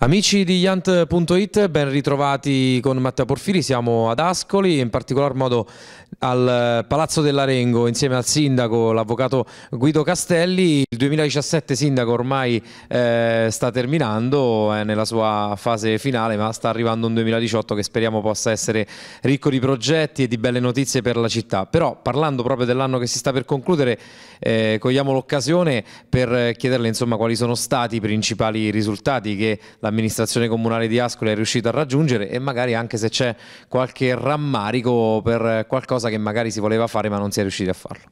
Amici di Yant.it, ben ritrovati con Matteo Porfiri, siamo ad Ascoli, in particolar modo al Palazzo dell'Arengo insieme al sindaco, l'avvocato Guido Castelli. Il 2017 sindaco ormai eh, sta terminando, è nella sua fase finale, ma sta arrivando un 2018 che speriamo possa essere ricco di progetti e di belle notizie per la città. Però parlando proprio dell'anno che si sta per concludere, eh, cogliamo l'occasione per chiederle insomma quali sono stati i principali risultati che la l'amministrazione comunale di Ascoli è riuscita a raggiungere e magari anche se c'è qualche rammarico per qualcosa che magari si voleva fare ma non si è riusciti a farlo.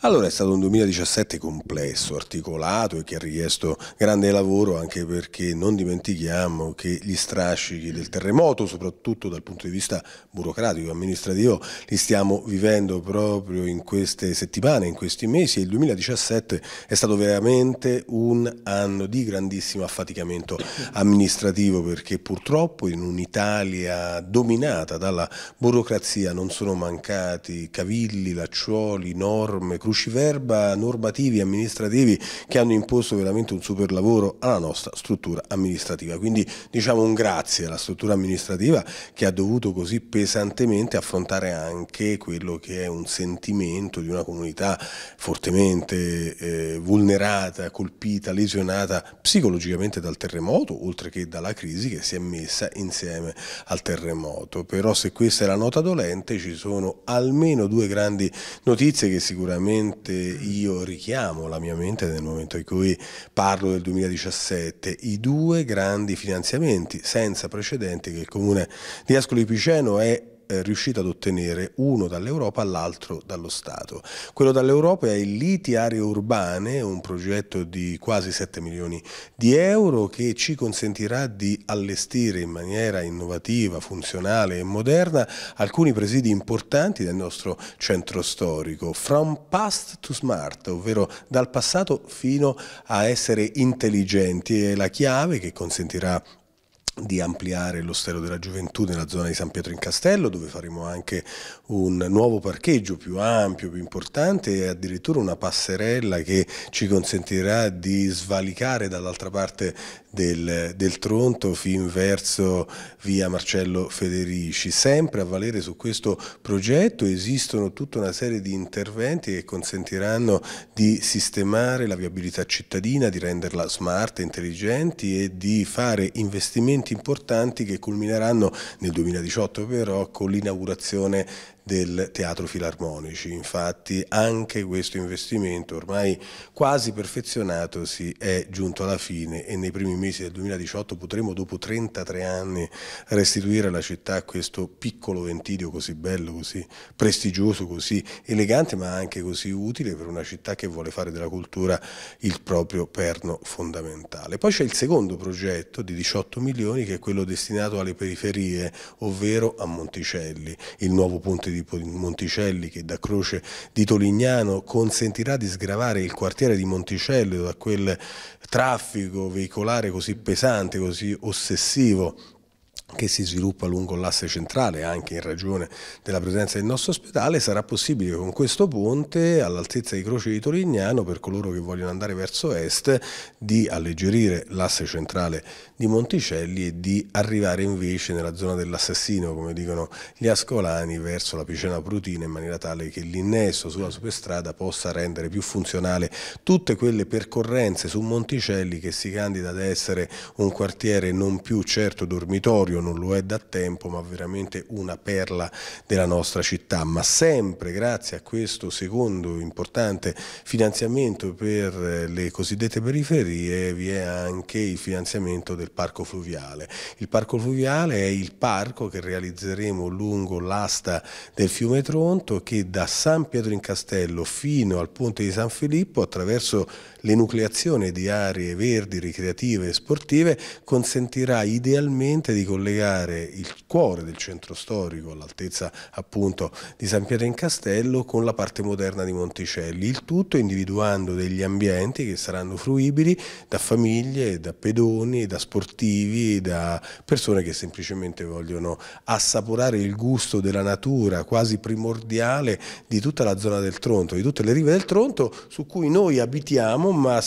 Allora è stato un 2017 complesso, articolato e che ha richiesto grande lavoro anche perché non dimentichiamo che gli strascichi del terremoto, soprattutto dal punto di vista burocratico e amministrativo, li stiamo vivendo proprio in queste settimane, in questi mesi e il 2017 è stato veramente un anno di grandissimo affaticamento amministrativo perché purtroppo in un'Italia dominata dalla burocrazia non sono mancati cavilli, lacciuoli, norme, cruciverba normativi amministrativi che hanno imposto veramente un super lavoro alla nostra struttura amministrativa. Quindi diciamo un grazie alla struttura amministrativa che ha dovuto così pesantemente affrontare anche quello che è un sentimento di una comunità fortemente eh, vulnerata, colpita, lesionata psicologicamente dal terremoto, oltre che dalla crisi che si è messa insieme al terremoto. Però se questa è la nota dolente ci sono almeno due grandi notizie che sicuramente io richiamo alla mia mente nel momento in cui parlo del 2017, i due grandi finanziamenti senza precedenti che il comune di Ascoli Piceno è eh, riuscito ad ottenere uno dall'Europa l'altro dallo Stato. Quello dall'Europa è il Liti Aree Urbane, un progetto di quasi 7 milioni di euro che ci consentirà di allestire in maniera innovativa, funzionale e moderna alcuni presidi importanti del nostro centro storico, from past to smart, ovvero dal passato fino a essere intelligenti. È la chiave che consentirà di ampliare l'ostello della gioventù nella zona di San Pietro in Castello dove faremo anche un nuovo parcheggio più ampio, più importante e addirittura una passerella che ci consentirà di svalicare dall'altra parte del, del Tronto fin verso via Marcello Federici. Sempre a valere su questo progetto esistono tutta una serie di interventi che consentiranno di sistemare la viabilità cittadina, di renderla smart, intelligenti e di fare investimenti eventi importanti che culmineranno nel 2018 però con l'inaugurazione del Teatro Filarmonici. Infatti anche questo investimento ormai quasi perfezionato si è giunto alla fine e nei primi mesi del 2018 potremo dopo 33 anni restituire alla città questo piccolo ventidio così bello, così prestigioso, così elegante ma anche così utile per una città che vuole fare della cultura il proprio perno fondamentale. Poi c'è il secondo progetto di 18 milioni che è quello destinato alle periferie, ovvero a Monticelli, il nuovo ponte di di Monticelli che da Croce di Tolignano consentirà di sgravare il quartiere di Monticelli da quel traffico veicolare così pesante, così ossessivo che si sviluppa lungo l'asse centrale anche in ragione della presenza del nostro ospedale, sarà possibile con questo ponte all'altezza di Croce di Torignano per coloro che vogliono andare verso est di alleggerire l'asse centrale di Monticelli e di arrivare invece nella zona dell'assassino, come dicono gli ascolani, verso la Picena Prutina in maniera tale che l'innesto sulla superstrada possa rendere più funzionale tutte quelle percorrenze su Monticelli che si candida ad essere un quartiere non più certo dormitorio, non lo è da tempo, ma veramente una perla della nostra città, ma sempre grazie a questo secondo importante finanziamento per le cosiddette periferie vi è anche il finanziamento del parco fluviale. Il parco fluviale è il parco che realizzeremo lungo l'asta del fiume Tronto che da San Pietro in Castello fino al ponte di San Filippo attraverso l'enucleazione di aree verdi, ricreative e sportive consentirà idealmente di collegare il cuore del centro storico all'altezza appunto di San Pietro in Castello con la parte moderna di Monticelli, il tutto individuando degli ambienti che saranno fruibili da famiglie, da pedoni, da sportivi, da persone che semplicemente vogliono assaporare il gusto della natura quasi primordiale di tutta la zona del Tronto, di tutte le rive del Tronto su cui noi abitiamo ma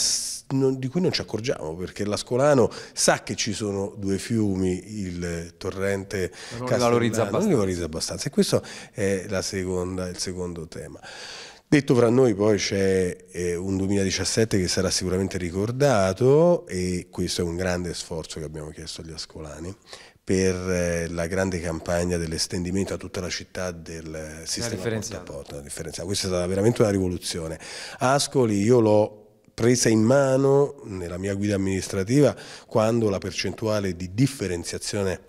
non, di cui non ci accorgiamo perché l'Ascolano sa che ci sono due fiumi, il torrente non li valorizza abbastanza. Valorizza abbastanza e questo è seconda, il secondo tema. Detto fra noi poi c'è eh, un 2017 che sarà sicuramente ricordato e questo è un grande sforzo che abbiamo chiesto agli ascolani per eh, la grande campagna dell'estendimento a tutta la città del sistema porta a porta differenziato. Questa è stata veramente una rivoluzione. Ascoli io l'ho presa in mano nella mia guida amministrativa quando la percentuale di differenziazione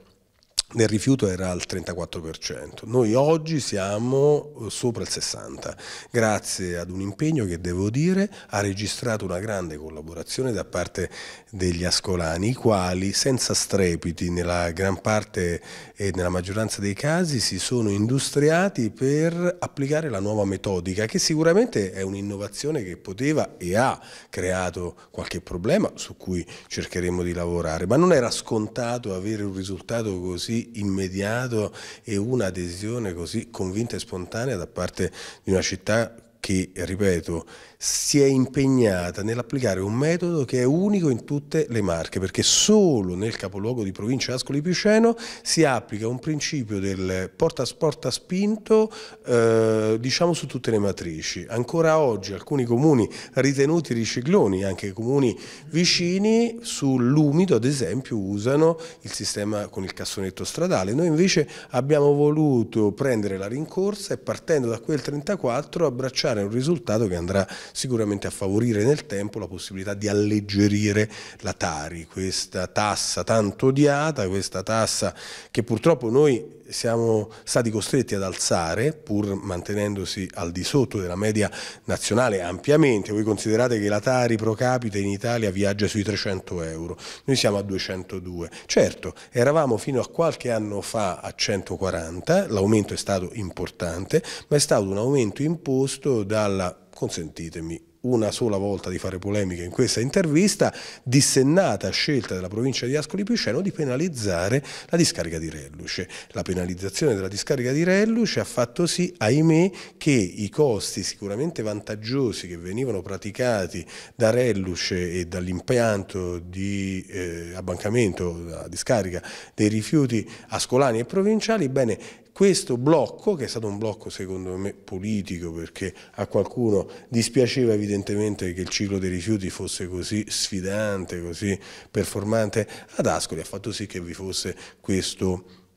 del rifiuto era al 34%. Noi oggi siamo eh, sopra il 60%, grazie ad un impegno che devo dire ha registrato una grande collaborazione da parte degli ascolani, i quali senza strepiti nella gran parte e nella maggioranza dei casi si sono industriati per applicare la nuova metodica, che sicuramente è un'innovazione che poteva e ha creato qualche problema su cui cercheremo di lavorare, ma non era scontato avere un risultato così immediato e un'adesione così convinta e spontanea da parte di una città che, ripeto, si è impegnata nell'applicare un metodo che è unico in tutte le marche, perché solo nel capoluogo di provincia Ascoli Piceno si applica un principio del porta porta spinto eh, diciamo su tutte le matrici. Ancora oggi alcuni comuni ritenuti ricicloni, anche comuni vicini, sull'umido ad esempio usano il sistema con il cassonetto stradale. Noi invece abbiamo voluto prendere la rincorsa e partendo da quel 34 abbracciare un risultato che andrà sicuramente a favorire nel tempo la possibilità di alleggerire la Tari, questa tassa tanto odiata, questa tassa che purtroppo noi siamo stati costretti ad alzare pur mantenendosi al di sotto della media nazionale ampiamente. Voi considerate che la Tari pro capite in Italia viaggia sui 300 euro, noi siamo a 202. Certo, eravamo fino a qualche anno fa a 140, l'aumento è stato importante, ma è stato un aumento imposto dalla consentitemi una sola volta di fare polemica in questa intervista, dissennata scelta della provincia di Ascoli Piceno di penalizzare la discarica di Relluce. La penalizzazione della discarica di Relluce ha fatto sì, ahimè, che i costi sicuramente vantaggiosi che venivano praticati da Relluce e dall'impianto di eh, abbancamento, la discarica dei rifiuti ascolani e provinciali, bene, questo blocco, che è stato un blocco secondo me politico perché a qualcuno dispiaceva evidentemente che il ciclo dei rifiuti fosse così sfidante, così performante, ad Ascoli ha fatto sì che vi fosse questo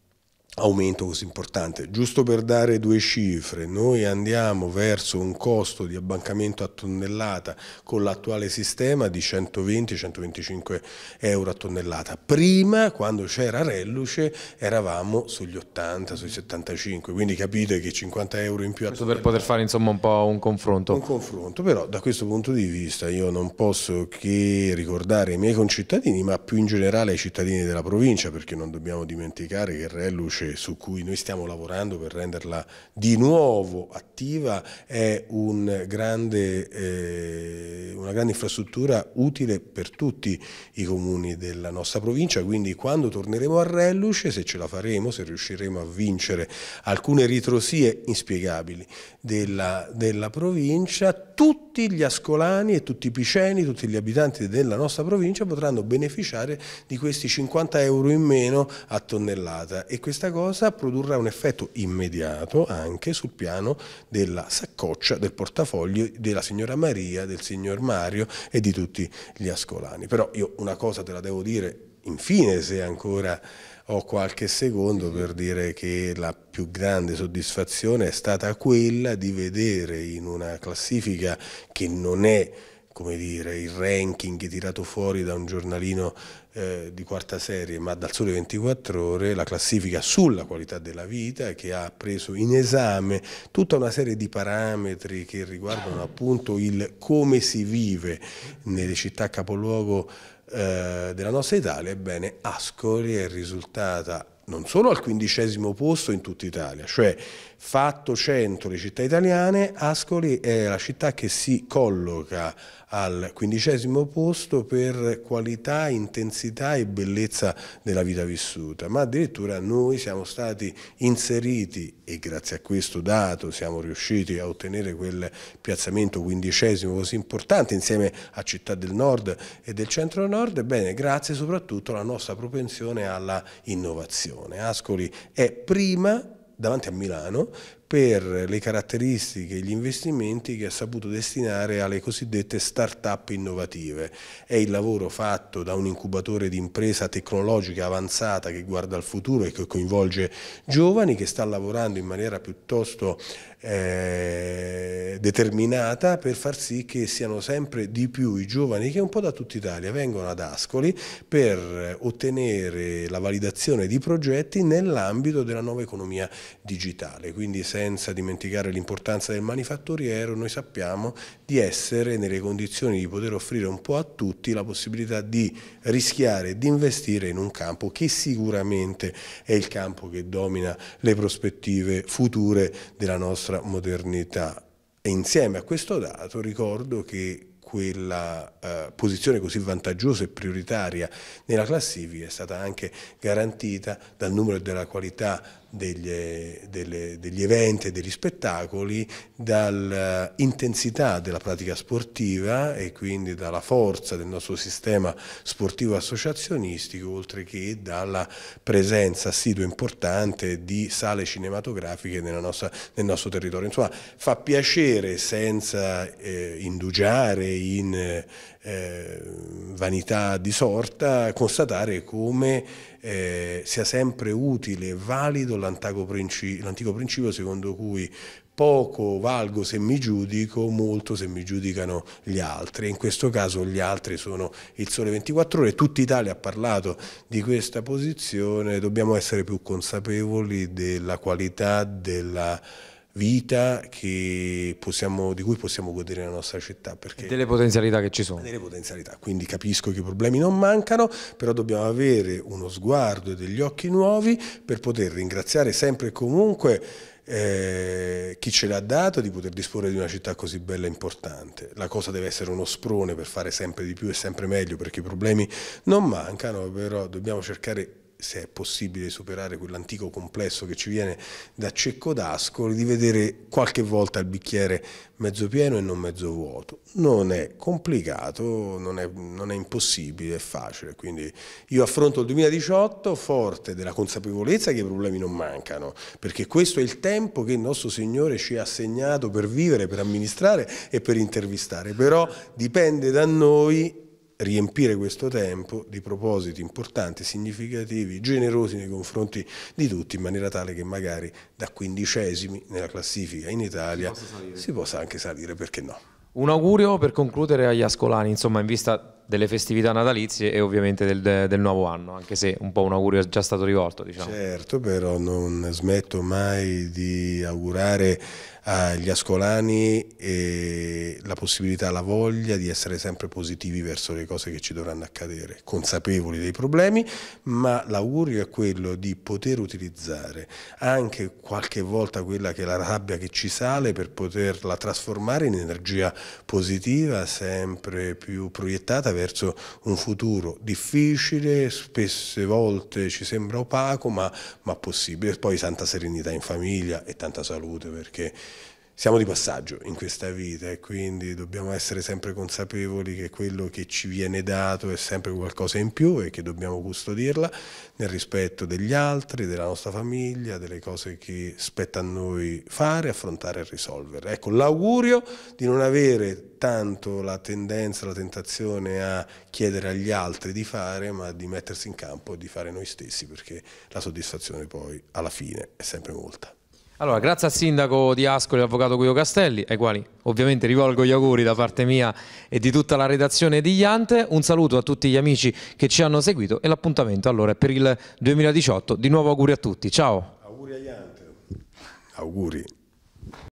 aumento così importante. Giusto per dare due cifre, noi andiamo verso un costo di abbancamento a tonnellata con l'attuale sistema di 120-125 euro a tonnellata. Prima, quando c'era Relluce, eravamo sugli 80, sui 75, quindi capite che 50 euro in più a questo per poter fare insomma un po' un confronto. Un confronto, però da questo punto di vista io non posso che ricordare ai miei concittadini, ma più in generale ai cittadini della provincia, perché non dobbiamo dimenticare che Relluce voce su cui noi stiamo lavorando per renderla di nuovo attiva è un grande, eh, una grande infrastruttura utile per tutti i comuni della nostra provincia, quindi quando torneremo a Relluce, se ce la faremo, se riusciremo a vincere alcune ritrosie inspiegabili della, della provincia, tutti gli ascolani e tutti i piceni, tutti gli abitanti della nostra provincia potranno beneficiare di questi 50 euro in meno a tonnellata e questa cosa produrrà un effetto immediato anche sul piano della saccoccia, del portafoglio della signora Maria, del signor Mario e di tutti gli ascolani. Però io una cosa te la devo dire infine se ancora ho qualche secondo per dire che la più grande soddisfazione è stata quella di vedere in una classifica che non è come dire, il ranking tirato fuori da un giornalino eh, di quarta serie, ma dal Sole 24 Ore, la classifica sulla qualità della vita che ha preso in esame tutta una serie di parametri che riguardano appunto il come si vive nelle città capoluogo eh, della nostra Italia, ebbene Ascoli è risultata non solo al quindicesimo posto in tutta Italia, cioè fatto centro le città italiane, Ascoli è la città che si colloca al quindicesimo posto per qualità, intensità e bellezza della vita vissuta, ma addirittura noi siamo stati inseriti e grazie a questo dato siamo riusciti a ottenere quel piazzamento quindicesimo così importante insieme a città del nord e del centro nord, ebbene grazie soprattutto alla nostra propensione alla innovazione. Ascoli è prima davanti a Milano per le caratteristiche e gli investimenti che ha saputo destinare alle cosiddette start-up innovative. È il lavoro fatto da un incubatore di impresa tecnologica avanzata che guarda al futuro e che coinvolge giovani, che sta lavorando in maniera piuttosto eh, determinata per far sì che siano sempre di più i giovani che un po' da tutta Italia vengono ad Ascoli per ottenere la validazione di progetti nell'ambito della nuova economia digitale. Quindi senza dimenticare l'importanza del manifatturiero, noi sappiamo di essere nelle condizioni di poter offrire un po' a tutti la possibilità di rischiare di investire in un campo che sicuramente è il campo che domina le prospettive future della nostra modernità. E insieme a questo dato ricordo che quella eh, posizione così vantaggiosa e prioritaria nella classifica è stata anche garantita dal numero e della qualità degli, delle, degli eventi e degli spettacoli, dall'intensità della pratica sportiva e quindi dalla forza del nostro sistema sportivo associazionistico, oltre che dalla presenza assidua importante di sale cinematografiche nostra, nel nostro territorio. Insomma, fa piacere senza eh, indugiare in eh, vanità di sorta constatare come eh, sia sempre utile e valido l'antico principio, principio secondo cui poco valgo se mi giudico, molto se mi giudicano gli altri. In questo caso gli altri sono il Sole 24 Ore. Tutta Italia ha parlato di questa posizione, dobbiamo essere più consapevoli della qualità della vita possiamo, di cui possiamo godere nella nostra città. Perché delle potenzialità che ci sono. Delle potenzialità, quindi capisco che i problemi non mancano, però dobbiamo avere uno sguardo e degli occhi nuovi per poter ringraziare sempre e comunque eh, chi ce l'ha dato di poter disporre di una città così bella e importante. La cosa deve essere uno sprone per fare sempre di più e sempre meglio perché i problemi non mancano, però dobbiamo cercare se è possibile superare quell'antico complesso che ci viene da Cecco d'Ascoli, di vedere qualche volta il bicchiere mezzo pieno e non mezzo vuoto. Non è complicato, non è, non è impossibile, è facile. Quindi io affronto il 2018 forte della consapevolezza che i problemi non mancano, perché questo è il tempo che il nostro Signore ci ha assegnato per vivere, per amministrare e per intervistare. Però dipende da noi riempire questo tempo di propositi importanti, significativi, generosi nei confronti di tutti, in maniera tale che magari da quindicesimi nella classifica in Italia si, si possa anche salire, perché no? Un augurio per concludere agli ascolani, insomma, in vista delle festività natalizie e ovviamente del, del, nuovo anno, anche se un po' un augurio è già stato rivolto. Diciamo. Certo, però non smetto mai di augurare agli ascolani eh, la possibilità, la voglia di essere sempre positivi verso le cose che ci dovranno accadere, consapevoli dei problemi, ma l'augurio è quello di poter utilizzare anche qualche volta quella che è la rabbia che ci sale per poterla trasformare in energia positiva, sempre più proiettata verso un futuro difficile, spesse volte ci sembra opaco, ma, ma possibile. Poi tanta serenità in famiglia e tanta salute perché siamo di passaggio in questa vita e quindi dobbiamo essere sempre consapevoli che quello che ci viene dato è sempre qualcosa in più e che dobbiamo custodirla nel rispetto degli altri, della nostra famiglia, delle cose che spetta a noi fare, affrontare e risolvere. Ecco, l'augurio di non avere tanto la tendenza, la tentazione a chiedere agli altri di fare, ma di mettersi in campo e di fare noi stessi, perché la soddisfazione poi alla fine è sempre molta. Allora, grazie al sindaco di Ascoli, l'avvocato Guido Castelli, ai quali ovviamente rivolgo gli auguri da parte mia e di tutta la redazione di Iante. Un saluto a tutti gli amici che ci hanno seguito e l'appuntamento allora è per il 2018. Di nuovo auguri a tutti, ciao. Auguri a Iante. Auguri.